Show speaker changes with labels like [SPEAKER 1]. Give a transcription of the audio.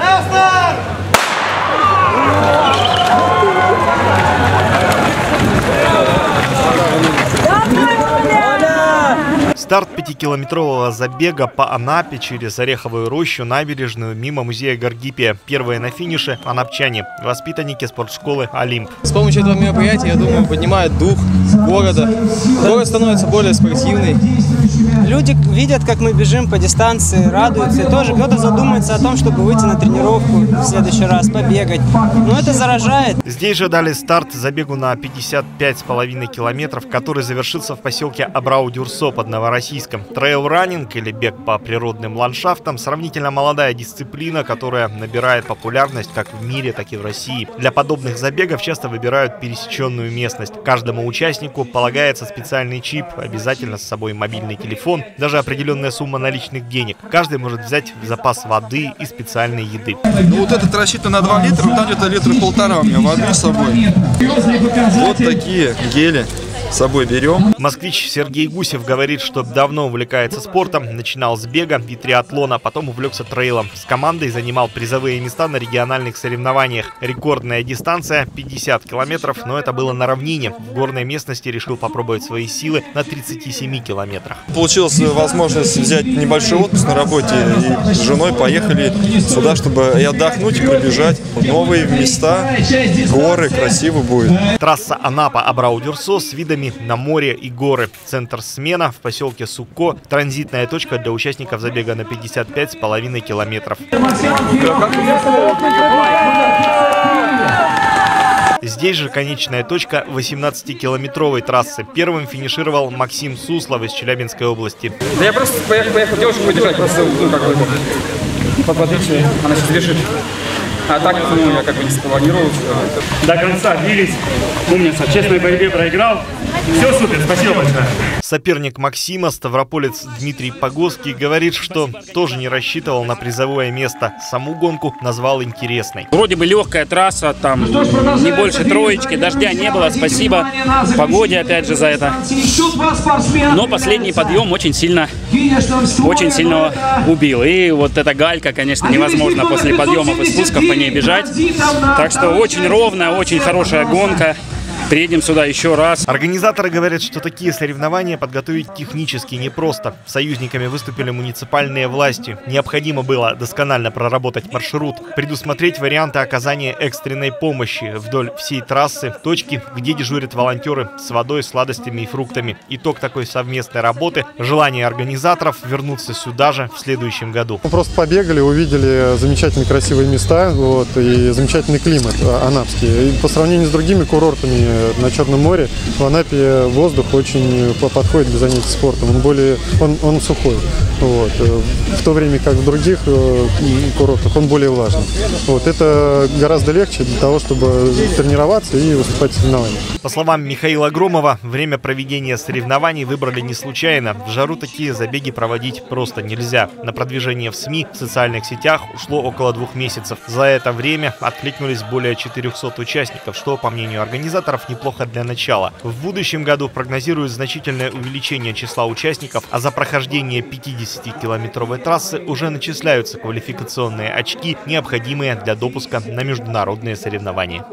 [SPEAKER 1] Elstar! Старт пятикилометрового забега по Анапе через Ореховую рощу, набережную, мимо музея Гаргипия. Первые на финише – анапчане, воспитанники спортшколы «Олимп».
[SPEAKER 2] С помощью этого мероприятия, я думаю, поднимает дух города. Город становится более спортивный.
[SPEAKER 3] Люди видят, как мы бежим по дистанции, радуются. И тоже кто-то задумается о том, чтобы выйти на тренировку в следующий раз, побегать. Но это заражает.
[SPEAKER 1] Здесь же дали старт забегу на 55,5 километров, который завершился в поселке Абрау-Дюрсо под Новороссийском. Трейл-раннинг или бег по природным ландшафтам – сравнительно молодая дисциплина, которая набирает популярность как в мире, так и в России. Для подобных забегов часто выбирают пересеченную местность. Каждому участнику полагается специальный чип, обязательно с собой мобильный телефон, даже определенная сумма наличных денег. Каждый может взять запас воды и специальной еды.
[SPEAKER 4] Ну вот этот рассчитан на 2 литра, там где-то литра полтора у меня воды с собой. Вот такие гели с собой берем.
[SPEAKER 1] Москвич Сергей Гусев говорит, что давно увлекается спортом, начинал с бега и триатлона, потом увлекся трейлом. С командой занимал призовые места на региональных соревнованиях. Рекордная дистанция 50 километров, но это было на равнине. В горной местности решил попробовать свои силы на 37 километрах.
[SPEAKER 4] Получилась возможность взять небольшой отпуск на работе и с женой поехали сюда, чтобы и отдохнуть, и пробежать. Новые места, горы, красиво будет.
[SPEAKER 1] Трасса Анапа-Абрау-Дюрсо с видами на море и горы. Центр смена в поселке Суко. Транзитная точка для участников забега на 55,5 километров. Здесь же конечная точка 18-километровой трассы. Первым финишировал Максим Суслов из Челябинской области.
[SPEAKER 5] Да я просто поехал, поехал девушку поддержать, просто, ну, как бы, подбодрить ее. Она сейчас бежит. А так, ну, я как бы не спланировал.
[SPEAKER 6] До конца бились. Умница. В честной борьбе проиграл. Все супер, спасибо большое.
[SPEAKER 1] Соперник Максима, ставрополец Дмитрий Погоский, говорит, что тоже не рассчитывал на призовое место. Саму гонку назвал интересной.
[SPEAKER 7] Вроде бы легкая трасса, там не больше троечки, дождя не было, спасибо погоде опять же за это. Но последний подъем очень сильно, очень сильно убил. И вот эта галька, конечно, невозможно после подъемов и спусков ней бежать. Так что очень ровная, очень хорошая гонка. Приедем сюда еще раз.
[SPEAKER 1] Организаторы говорят, что такие соревнования подготовить технически непросто. Союзниками выступили муниципальные власти. Необходимо было досконально проработать маршрут, предусмотреть варианты оказания экстренной помощи вдоль всей трассы, точки, где дежурят волонтеры с водой, сладостями и фруктами. Итог такой совместной работы – желание организаторов вернуться сюда же в следующем году.
[SPEAKER 8] Мы просто побегали, увидели замечательные красивые места вот, и замечательный климат анапский. И по сравнению с другими курортами на Черном море. В Анапе воздух очень подходит для занятий спортом. Он более, он, он сухой. Вот. В то время как в других э, курортах он более влажный. Вот. Это гораздо легче для того, чтобы тренироваться и выступать в соревнованиях.
[SPEAKER 1] По словам Михаила Громова, время проведения соревнований выбрали не случайно. В жару такие забеги проводить просто нельзя. На продвижение в СМИ, в социальных сетях ушло около двух месяцев. За это время откликнулись более 400 участников, что, по мнению организаторов, неплохо для начала. В будущем году прогнозируют значительное увеличение числа участников, а за прохождение 50-километровой трассы уже начисляются квалификационные очки, необходимые для допуска на международные соревнования.